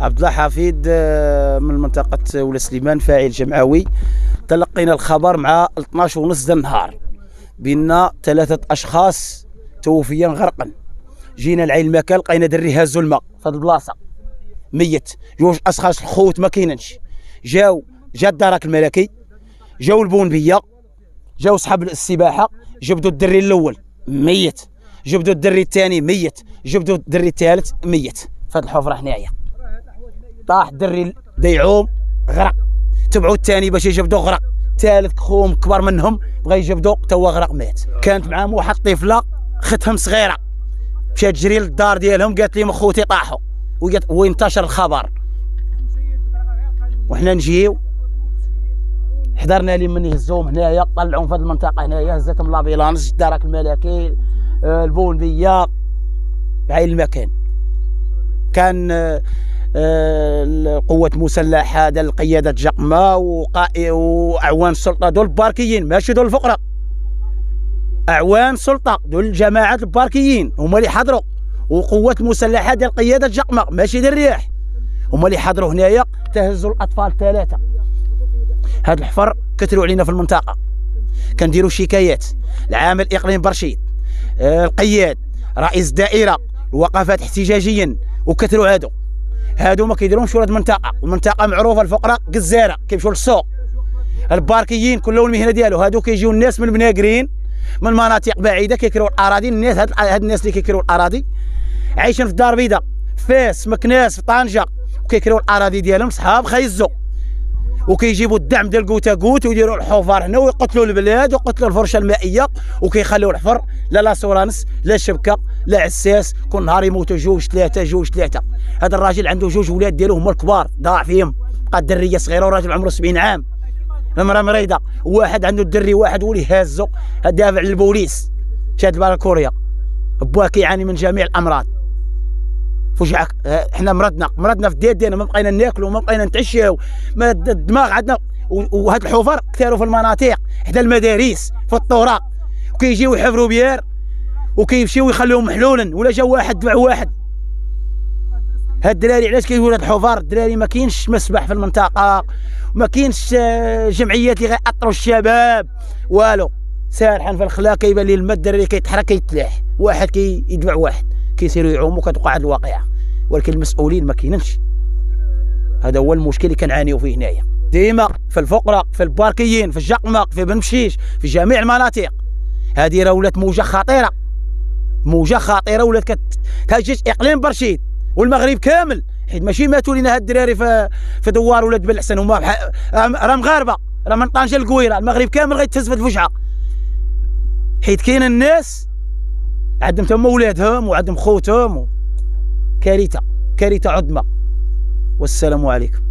عبد الله حفيد آه، من منطقة ولا سليمان فاعل جمعوي. تلقينا الخبر مع 12 ونص د النهار بان ثلاثة أشخاص توفيا غرقا. جينا لعين المكان لقينا دري هازوا الماء في هذه البلاصة. ميت. جوج أشخاص الخوت ما كاينينش. جاو جا الدرك الملكي جاو البونبية. جاو صحاب السباحة جبدوا الدري الأول. ميت. جبدوا الدري الثاني ميت جبدوا الدري الثالث ميت. في هذه الحفرة حنايا. طاح الدري ديعوم غرق. تبعوا الثاني باش يجبدوا غرق. ثالث خوم كبر منهم بغى يجبدوا توا غرق مات. كانت معاهم واحد الطفله ختهم صغيرة. مشات تجري للدار ديالهم قالت لهم خوتي طاحوا. وانتشر الخبر. وحنا نجيو. حضرنا لي من يهزوهم هنايا طلعوهم في هذه المنطقة هنايا هزتهم l'ambulance الدرك الملكي آه، البونبيه عين المكان. كان آه، القوات المسلحه ديال القيادة جقمة وأعوان السلطة دول الباركيين ماشي دول الفقراء. أعوان سلطه دول الجماعات الباركيين هما اللي حضروا. وقوات المسلحه ديال قياده جقمه ماشي ديال الرياح. هما اللي حضروا هنايا تهزوا الأطفال ثلاثة. هاد الحفر كثروا علينا في المنطقة. كنديروا شكايات. العامل إقليم برشيد. آه، القياد رئيس الدائرة الوقفات احتجاجية وكثروا هادو. هادو ما كيديرهمش ولاد المنطقة المنطقة معروفة الفقراء قزاره كيمشوا للسوق. الباركيين كلهم المهنة ديالو. هادو كيجيو الناس من بناقرين من مناطق بعيدة كيكريو الأراضي. الناس هاد, هاد الناس اللي كيكريو الأراضي عايشين في الدار البيضاء. فاس مكناس في طنجة وكيكريو الأراضي ديالهم صحاب خيزو. وكيجيبوا الدعم ديال goutte à goutte ويديروا الحفار هنا ويقتلوا البلاد ويقتلوا الفرشة المائية وكيخليوا الحفر لا l'assurance لا شبكة لا عساس كل نهار يموتوا جوج ثلاثة جوج ثلاثة. هذا الراجل عنده جوج ولاد ديالو هما الكبار ضاع فيهم بقى دريه صغيرة وراجل عمره 70 عام. المراه مريضة. واحد عنده الدري واحد ولي هازو دافع للبوليس. شاد الباكالوريا بواه كيعاني من جميع الأمراض. فوجعك إحنا مرضنا مرضنا في الديد ديالنا ما بقينا ناكلوا ما بقينا نتعشاو ما الدماغ عندنا. وهاد الحفر كثاروا في المناطق حدا المدارس في الطرق وكيجيو يحفروا بيار وكيمشيو يخليهم محلولا ولا جا واحد دفع واحد. هاد الدراري علاش كيقولوا هاد الحفار الدراري ما كاينش مسبح في المنطقة ما كاينش آه، جمعيات اللي غيأطروا الشباب. والو سارحا في الخلا كيبان لي الماء الدراري كيتحرك كيتلاح واحد كيدفع واحد. كيسيروا يعوموا كتوقع هاد الواقعة. ولكن المسؤولين ما كاينينش. هذا هو المشكل اللي كنعانيو فيه هنايا. ديما في الفقراء في الباركيين في الجقمق في بن مشيش في جميع المناطق. هذه راه ولات موجة خطيرة. موجة خطيرة ولات كتهجج إقليم برشيد. والمغرب كامل. حيت ماشي ماتوا لينا هاد الدراري في في دوار ولاد بن الحسن هما راه مغاربه راه من طنجة للقويره المغرب كامل غيتهز في الفجعة. حيت كاين الناس عندهم تما ولادهم وعندهم خوتهم كارثة كارثة عظمى. والسلام عليكم.